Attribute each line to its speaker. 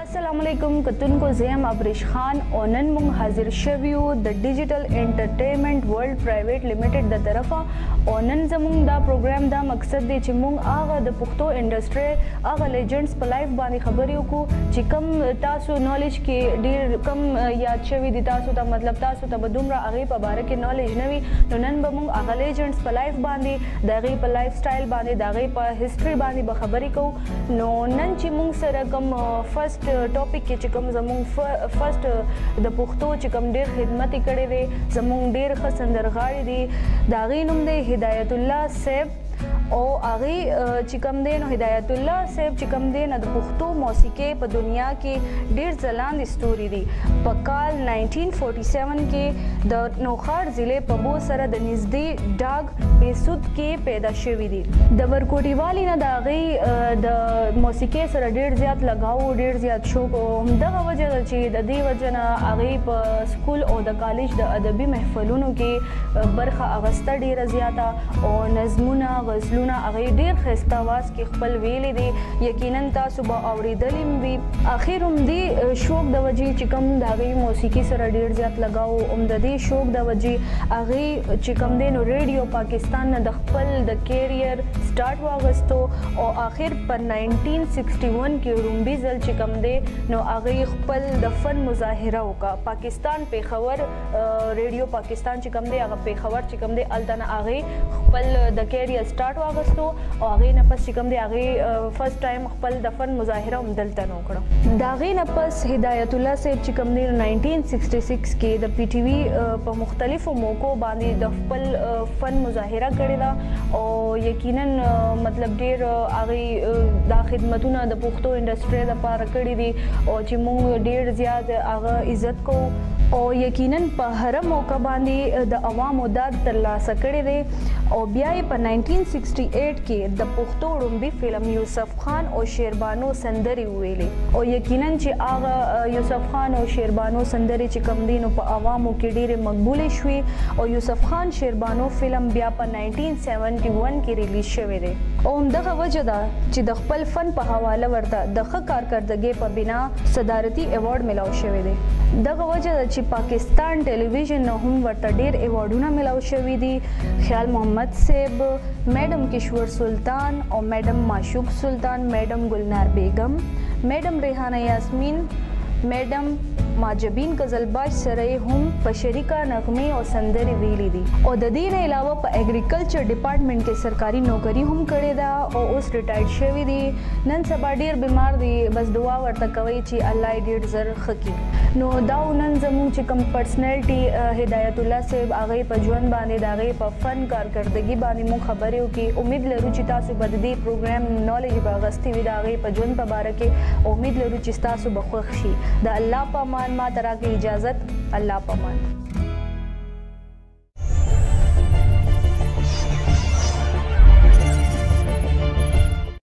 Speaker 1: السلام علیکم کتونکو زیم ابریش خان او نن مونږ حاضر شویو د ډیجیټل انټرټینمنټ ورلد پرایویټ لیمیټډ د طرفه او نن زمونږ دا پروګرام دا مقصد دی چې مونږ هغه د پښتو انډستری هغه لیجنډز په لایف باندې خبرې وکړو چې کم تاسو نالج کې ډیر کم یاد شوی دی تاسو ته مطلب تاسو ته به دومره هغه په باره کې نالج نه وي نو نن به مونږ هغه لیجنډز په لایف باندې د هغه په لایف سټایل باندې د هغه په هیستوري باندې به خبرې کوو نو نن چې موږ سره کوم فرست ټاپک کې چې کوم زموږ فرست د پښتو چې کوم ډیر خدمت کړي دي زموږ ډیر ښه سندرغاړي دي دا غي نوم دی هدایت الله صاحب او هغه چې کوم دی نو هدایت الله صاحب چې کوم دی نه د پښتو موسیقي په دنیا کې ډیر ځلاند ستوري دي په کال 1947 کې د نوخار ضلع په بو سره د نږدې ډاګ په سود کې پیدا شوی دی د ورکوټي والی نه د غي د موسیقي سره ډیر زیات لګاو ډیر زیات شوق او دغه وجه ده چې د دې وجنه هغه په سکول او د کالج د ادبي محفلونو کې برخه اغسته ډیر زیاته او نظمونه غزلونه هغه ډیر خسته واس کې خپل ویل دي یقینا تاسو به اوریدلم وي اخر هم دی شوق د وجې چې کوم د غي موسیقي سره ډیر زیات لګاو هم د دې شوق د وجې هغه چې کوم دی نو ریډیو پاکستان نه د خپل د کیریئر سٹارټ واغستو او اخر په 1961 کې رومبي ځل چې کوم دی نو هغه خپل د فن مظاهره وکا پاکستان پیښور ریډیو پاکستان چې کوم دی هغه پیښور چې کوم دی التنه هغه خپل د کیریئر سٹارټ واغستو او هغه نه پس چې کوم دی هغه فرست ټایم خپل د فن مظاهره هم دلته نو وکړو دا غي نه پس هدایت الله صاحب چې کوم دی 1966 کې د پی ټی وی په مختلفو موکو باندې د خپل فن مظاهره کړې ده او یقینا مطلب ډیر هغه دا خدمتونه د پښتو انډستری لپاره کړې دي او چې موږ ډیر زیات هغه عزت کوو او یقینا په هر موقع باندې د عوامو داد ترلاسه کړی دی او بیا په 1968 کې د پښتو رومبي فلم یوسف خان او شیربانو سندرې وویلې او یقینا چې هغه یوسف خان او شیربانو سندرې چې کم دینو په عوامو کې ډېرې مقبولې شوې او یوسف خان شیربانو فلم بیا په 1971 کې ریلیز شوی دی او همدغه وجه ده چې د خپل فن په حواله ورته د ښه کارکردګۍ په بنا صدارتي ایوارډ ملاو شوی دی دغه وجه ده چې پاکستان ټلویزیون نه هم ورته ډېر ایوارډونه ملاو شوي دي خیال محمد صیب میډم کشور سلطان او میډم معشوق سلطان میډم ګلنار بیګم میډم ریحانه یاسمین میډم ماجبین قزلباش سره هم په شریکه نغمې او سندرې ویلي دي او د دې نه علاوه په اګریکلچر ډپارټمنټ کې سرکاري نوکري هم کړې ده او اوس ریټایرډ شوي دي نن سبا ډیر بیمار دي بس دعا ورته کوئ چې الله یې ډیر زر ښه کی. نو دا او نن زموږ چې کوم پرسنلټي هدایت الله صیب هغه په ژوند باندې د هغه په فن کارکردګي باندې موږ خبرې وکړي امید لرو چې تاسو به د دې پروګرام نالج به اغستې وي د هغه په ژوند په باره کې امید لرو چې ستاسو به خوښ شي د الله په امان ما ته راکړي اجازت الله په امان